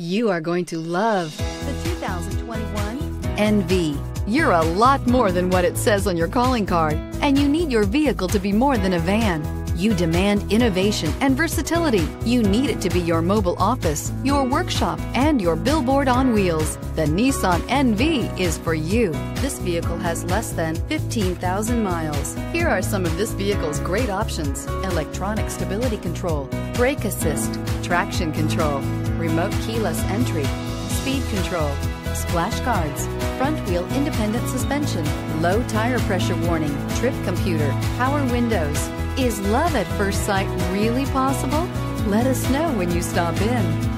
You are going to love the 2021 NV. You're a lot more than what it says on your calling card, and you need your vehicle to be more than a van. You demand innovation and versatility. You need it to be your mobile office, your workshop, and your billboard on wheels. The Nissan NV is for you. This vehicle has less than 15,000 miles. Here are some of this vehicle's great options electronic stability control, brake assist, traction control, remote keyless entry, speed control, splash guards, front wheel independent suspension, low tire pressure warning, trip computer, power windows. Is love at first sight really possible? Let us know when you stop in.